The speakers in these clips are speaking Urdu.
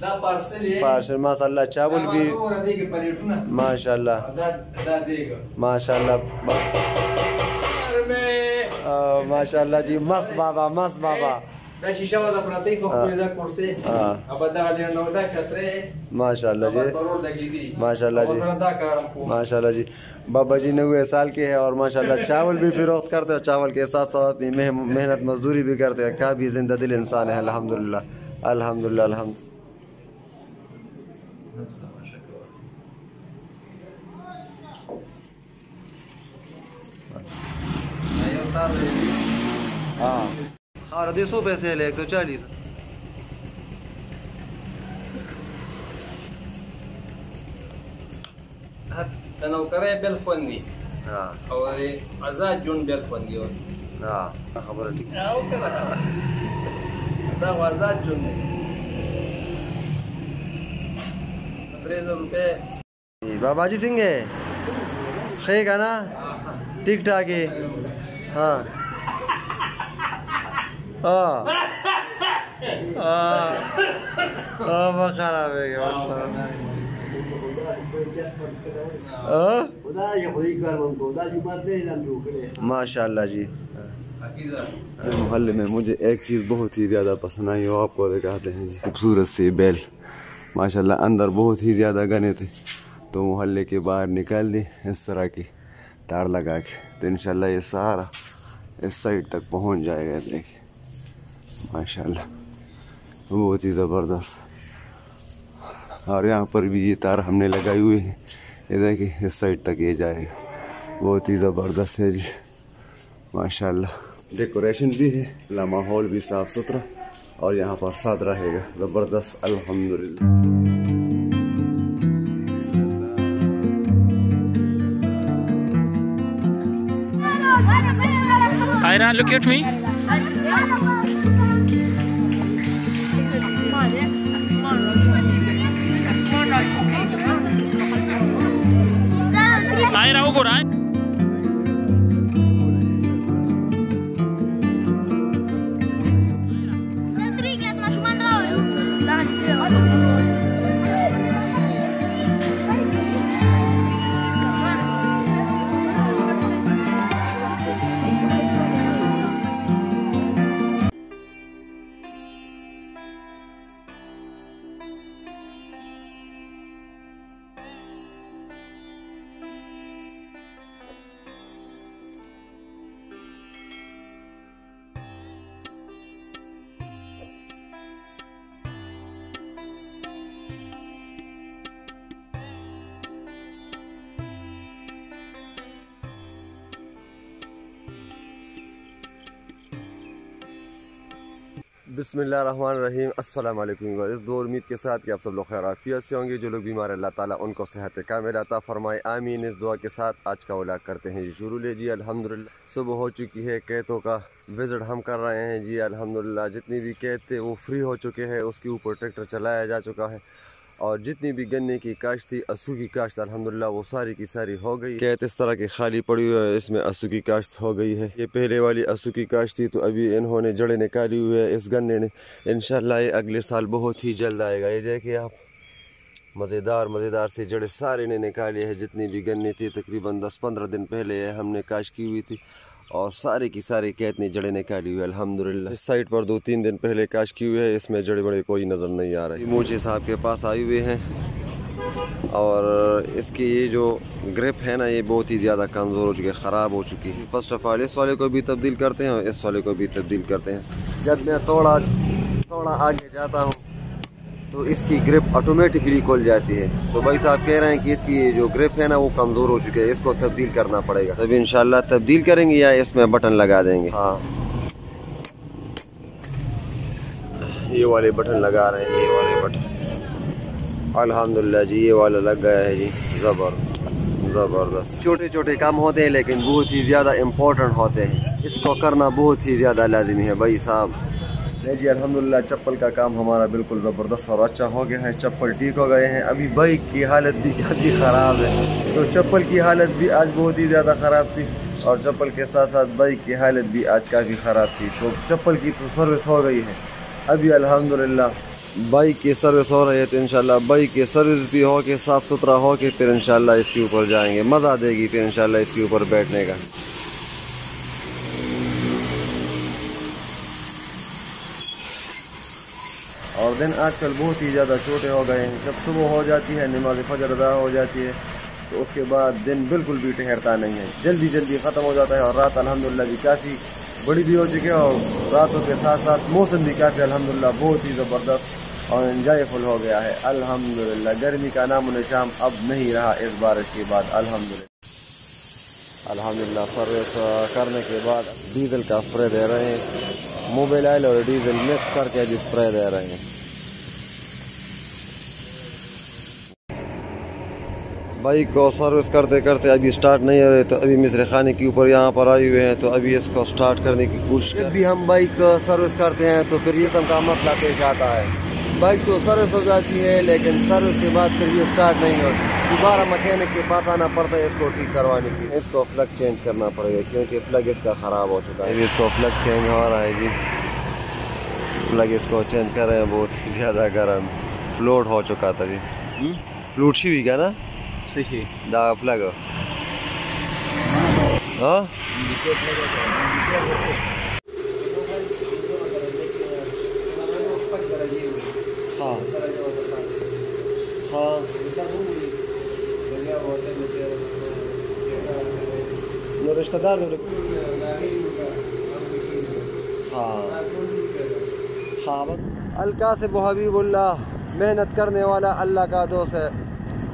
دا پارسل یې پارشل ماشاء اللہ چاول بھی ور دې کې پلیټونه ماشاء اللہ دا دیګ ماشاء اللہ ارمه ماشاء اللہ جی مست بابا مست بابا۔ دا شیشه و دا پراتی خو په دا کورسي ابا دا لې نو دا چتره. ماشاء اللہ جی. جی. جی. بابا جی نوے سال کے ہیں اور ماشاء اللہ چاول بھی فروخت کرتے ہیں چاول کے ساتھ ساتھ اپنی مح- محنت مزدوری بھی کرتے ہیں کیا بھی زندہ دل انسان ہے. الحمد للہ الحمد للہ الحمد دی ہاں اور دو سو پیسے لے ایک سو چالیس۔ نو کرے ہاں۔ او جون ہاں کړه دا جون دی 3000 روپے۔ بابا جی سنگھ ہے۔ خے کا نا؟ ٹھیک ٹھاک ہے۔ ہاں ہاں ہاں ہاں وہ خراب ہے ماشاء اللہ جی۔ محلے میں مجھے ایک چیز بہت ہی زیادہ پسند آئی، وہ آپ کو دکھاتے ہیں جی۔ خوبصورت سی بیل۔ ماشاء اللہ اندر بہت ہی زیادہ گنے تھے۔ تو محلے کے باہر نکال دی، اس طرح کی تار لگا کے۔ تو انشاءاللہ یہ سارا اس سائڈ تک پہنچ جائے گا۔ دیکھیں ماشاء اللہ بہت ہی زبردست۔ اور یہاں پر بھی یہ تار ہم نے لگائی ہوئی ہے۔ یہ دیکھیں اس سائڈ تک یہ جائے۔ گا بہت ہی زبردست ہے جی۔ ماشاء اللہ ڈیکوریشن بھی ہے اللہ ماحول بھی صاف ستھرا اور یہاں پر ساتھ رہے گا۔ زبردست الحمدللہ۔ Ira, look at me. right? بسم اللہ الرحمن الرحیم۔ السلام علیکم اس دو امید کے ساتھ کہ آپ سب لوگ خیر عافیت سے ہوں گے۔ جو لوگ بیمار اللہ تعالیٰ ان کو صحت کامل عطا فرمائے۔ آمین۔ اس دعا کے ساتھ آج کا اولا کرتے ہیں۔ جی شروع لے جی الحمدللہ۔ صبح ہو چکی ہے کیتوں کا وزٹ ہم کر رہے ہیں۔ جی الحمدللہ۔ جتنی بھی کیت تھے وہ فری ہو چکے ہیں، اس کے اوپر ٹریکٹر چلایا جا چکا ہے۔ اور جتنی بھی گنے کی کاشت تھی، اسو کی کاشت الحمدللہ وہ ساری کی ساری ہو گئی۔ کہتے اس طرح کی خالی پڑی ہوئی ہے، اس میں اسو کی کاشت ہو گئی ہے۔ یہ پہلے والی اسو کی کاشت تھی، تو ابھی انہوں نے جڑیں نکالی ہوئی ہے اس گنے نے انشاءاللہ یہ اگلے سال بہت ہی جلد آئے گا۔ یہ دیکھیں آپ مزیدار مزیدار سے جڑیں سارے نے نکالی ہے جتنی بھی گنے تھی، تقریباً دس پندرہ دن پہلے ہم نے کاشت کی ہوئی تھی۔ اور سارے کی ساری کیت نے جڑیں نکالی ہوئی الحمدللہ۔ اس سائٹ پر دو تین دن پہلے کاش کی ہوئی ہے، اس میں جڑے بڑے کوئی نظر نہیں آ رہے۔ موچی صاحب کے پاس آئے ہوئے ہیں۔ اور اس کی یہ جو گرپ ہے نا، یہ بہت ہی زیادہ کمزور ہو چکی ہے، خراب ہو چکی ہے۔ فرسٹ آف آل اس والے کو بھی تبدیل کرتے ہیں اور اس والے کو بھی تبدیل کرتے ہیں۔ جب میں تھوڑا تھوڑا آگے جاتا ہوں تو اس کی گرپ آٹومیٹکلی کھل جاتی ہے۔ تو بھائی صاحب کہہ رہے ہیں کہ اس کی جو گرپ ہے نا وہ کمزور ہو چکی ہے اس کو تبدیل کرنا پڑے گا۔ تب انشاءاللہ تبدیل کریں گے یا اس میں بٹن لگا دیں گے؟ ہاں۔ یہ والے بٹن لگا رہے ہیں یہ والے بٹن۔ الحمدللہ جی یہ والا لگ گیا ہے جی۔ زبر زبردست۔ چھوٹے چھوٹے کام ہوتے ہیں لیکن بہت ہی زیادہ امپورٹنٹ ہوتے ہیں۔ اس کو کرنا بہت ہی زیادہ لازمی ہے بھائی صاحب۔ نہیں جی الحمدللہ، چپل کا کام ہمارا بالکل زبردست اور اچھا ہو گیا ہے۔ چپل ٹھیک ہو گئے ہیں۔ ابھی بائک کی حالت بھی کافی خراب ہے۔ تو چپل کی حالت بھی آج بہت ہی زیادہ خراب تھی اور چپل کے ساتھ ساتھ بائک کی حالت بھی آج کافی خراب تھی۔ تو چپل کی تو سروس ہو گئی ہے۔ ابھی الحمدللہ بائک کی سروس ہو رہی ہے تو انشاءاللہ بائک کی سروس بھی ہو کے، صاف ستھرا ہو کے پھر انشاءاللہ اس کے اوپر جائیں گے۔ مزہ دے گی پھر انشاءاللہ اس کے اوپر بیٹھنے کا۔ دن آج کل بہت ہی زیادہ چھوٹے ہو گئے ہیں۔ جب صبح ہو جاتی ہے، نماز فجر ادا ہو جاتی ہے، تو اس کے بعد دن بالکل بھی ٹھہرتا نہیں ہے۔ جلدی جلدی ختم ہو جاتا ہے اور رات الحمدللہ بھی کافی بڑی بھی ہو چکی ہے اور راتوں کے ساتھ ساتھ موسم بھی کافی الحمدللہ بہت ہی زبردست اور انجوائے فل ہو گیا ہے۔ الحمدللہ، گرمی کا نام و نشام اب نہیں رہا اس بارش کے بعد۔ الحمدللہ۔ الحمدللہ، سروس کرنے کے بعد ڈیزل کا اسپرے دے رہے ہیں۔ موبائل آئل اور ڈیزل مکس کر کے اسپرے دے رہے ہیں۔ بائک کو سروس کرتے کرتے ابھی سٹارٹ نہیں ہو رہے تو ابھی مصر خانے کے اوپر یہاں پر آئے ہوئے ہیں تو ابھی اس کو سٹارٹ کرنے کی کوشش جب بھی ہم بائک سروس کرتے ہیں تو پھر یہ سب کا مسئلہ پیش آتا ہے۔ بائک تو سروس ہو جاتی ہے لیکن سروس کے بعد پھر یہ سٹارٹ نہیں ہوتی۔ دوبارہ مکینک کے پاس آنا پڑتا ہے اس کو ٹھیک کروانے کے لیے۔ اس کو فلگ چینج کرنا پڑے گا کیونکہ فلگ اس کا خراب ہو چکا ہے۔ اس کو فلگ چینج ہو رہا ہے جی۔ فلگ اس کو چینج کر رہے ہیں بہت ہی زیادہ گرم۔ فلوٹ ہو چکا تھا جی۔ فلوٹ سی ہوئی کیا نا؟ Psihi. ہاں pleacă. ہاں رشتہ دار ہاں ہاں الکا سے بحبیب اللہ محنت کرنے والا اللہ کا دوست ہے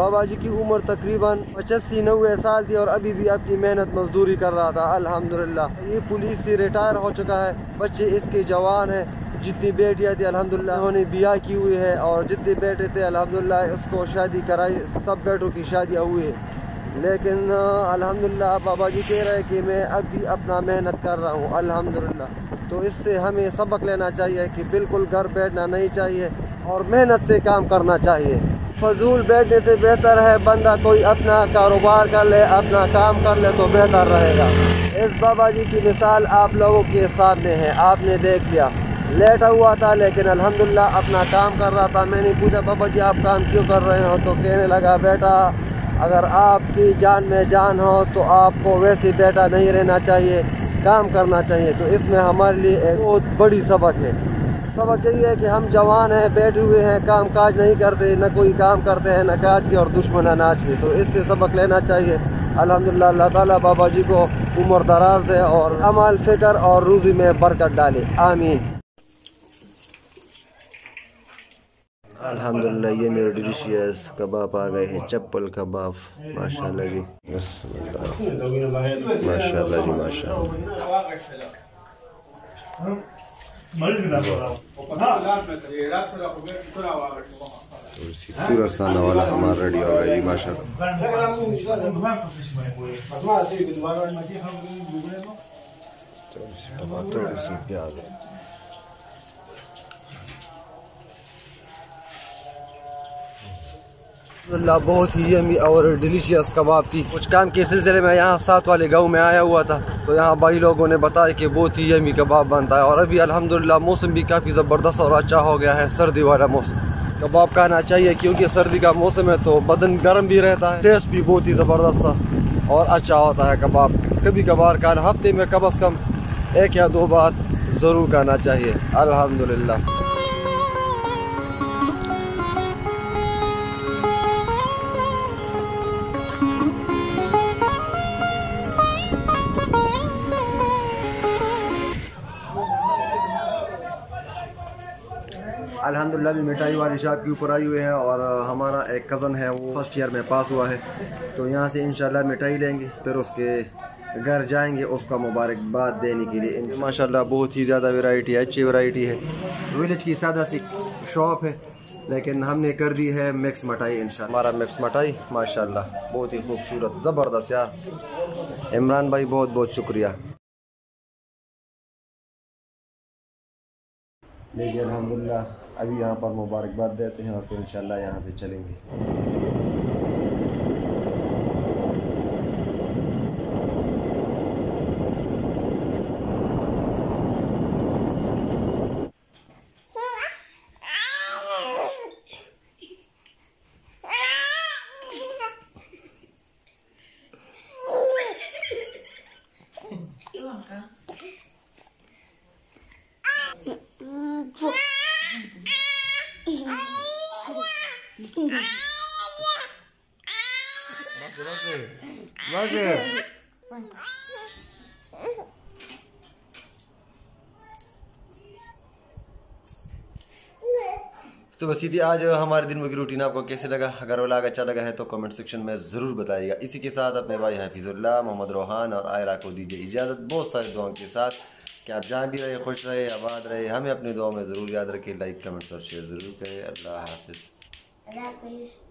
بابا جی کی عمر تقریباً پچاسی نوے سال تھی اور ابھی بھی اپنی محنت مزدوری کر رہا تھا۔ الحمدللہ، یہ پولیس سے ریٹائر ہو چکا ہے۔ بچے اس کے جوان ہیں۔ جتنی بیٹیاں تھیں، الحمدللہ، انہوں نے بیاہ کی ہوئی ہے اور جتنے بیٹے تھے، الحمدللہ، اس کو شادی کرائی، سب بیٹوں کی شادیاں ہوئی ہے لیکن الحمدللہ، بابا جی کہہ رہے کہ میں اب بھی اپنا محنت کر رہا ہوں۔ الحمدللہ۔ تو اس سے ہمیں سبق لینا چاہیے کہ بالکل گھر بیٹھنا نہیں چاہیے اور محنت سے کام کرنا چاہیے۔ فضول بیٹھنے سے بہتر ہے، بندہ کوئی اپنا کاروبار کر لے، اپنا کام کر لے تو بہتر رہے گا۔ اس بابا جی کی مثال آپ لوگوں کے سامنے ہے، آپ نے دیکھ لیا۔ لیٹا ہوا تھا لیکن الحمدللہ اپنا کام کر رہا تھا۔ میں نے پوچھا، بابا جی آپ کام کیوں کر رہے ہو؟ تو کہنے لگا، بیٹا، اگر آپ کی جان میں جان ہو تو آپ کو ویسے بیٹا نہیں رہنا چاہیے، کام کرنا چاہیے۔ تو اس میں ہمارے لیے ایک بہت بڑی سبق ہے۔ سبق یہی ہے کہ ہم جوان ہیں، بیٹھے ہوئے ہیں، کام کاج نہیں کرتے، نہ کوئی کام کرتے ہیں، نہ کاج کے اور دشمن اناج کے۔ تو اس سے سبق لینا چاہیے۔ الحمدللہ اللہ تعالیٰ بابا جی کو عمر دراز دے اور عمل، فکر اور روزی میں برکت ڈالے۔ آمین۔ الحمدللہ، یہ میرے ڈیلیشیس کباب آ گئے ہیں۔ چپل کباب، ماشاءاللہ جی۔ ماشاءاللہ جی ماشاءاللہ۔ سان والا ہمارا ریڈی ہے جی ماشاء اللہ ٹماٹر پیاز اللہ بہت ہی یمی اور ڈیلیشیس کباب تھی۔ کچھ کام کے سلسلے میں یہاں ساتھ والے گاؤں میں آیا ہوا تھا، تو یہاں بھائی لوگوں نے بتایا کہ بہت ہی یمی کباب بنتا ہے۔ اور ابھی الحمدللہ موسم بھی کافی زبردست اور اچھا ہو گیا ہے، سردی والا موسم۔ کباب کھانا چاہیے کیونکہ سردی کا موسم ہے تو بدن گرم بھی رہتا ہے ٹیسٹ بھی بہت ہی زبردست تھا اور اچھا ہوتا ہے کباب۔ کبھی کبھار کھانا ہفتے میں کم از کم ایک یا دو بار ضرور کھانا چاہیے۔ الحمدللہ۔ الحمدللہ بھی مٹھائی والی شاپ کے اوپر آئی ہوئے ہیں اور ہمارا ایک کزن ہے وہ فرسٹ ایئر میں پاس ہوا ہے۔ تو یہاں سے انشاءاللہ مٹھائی لیں گے پھر اس کے گھر جائیں گے اس کا مبارکباد دینے کے لیے۔ ماشاءاللہ بہت ہی زیادہ ورائٹی ہے اچھی ورائٹی ہے۔ ویلیج کی سادہ سی شاپ ہے لیکن ہم نے کر دی ہے مکس مٹائی انشاءاللہ۔ ہمارا مکس مٹائی ماشاءاللہ بہت ہی خوبصورت زبردست یار۔ عمران بھائی بہت بہت شکریہ۔ لیکن الحمدللہ ابھی یہاں پر مبارکباد دیتے ہیں اور پھر انشاءاللہ یہاں سے چلیں گے۔ تو بس یہ آج ہمارے دن کی روٹین آپ کو کیسے لگا؟ اگر وہ لاگ اچھا لگا ہے تو کمنٹ سیکشن میں ضرور بتائیے گا۔ اسی کے ساتھ اپنے بھائی حفیظ اللہ، محمد روحان اور آئرہ کو دیجیے اجازت۔ بہت سارے دعاؤں کے ساتھ کہ آپ جان بھی رہے، خوش رہے، آباد رہے، ہمیں اپنے دعاؤں میں ضرور یاد رکھیں۔ لائک، کمنٹس اور شیئر ضرور کریں۔ اللہ حافظ۔ اللہ حافظ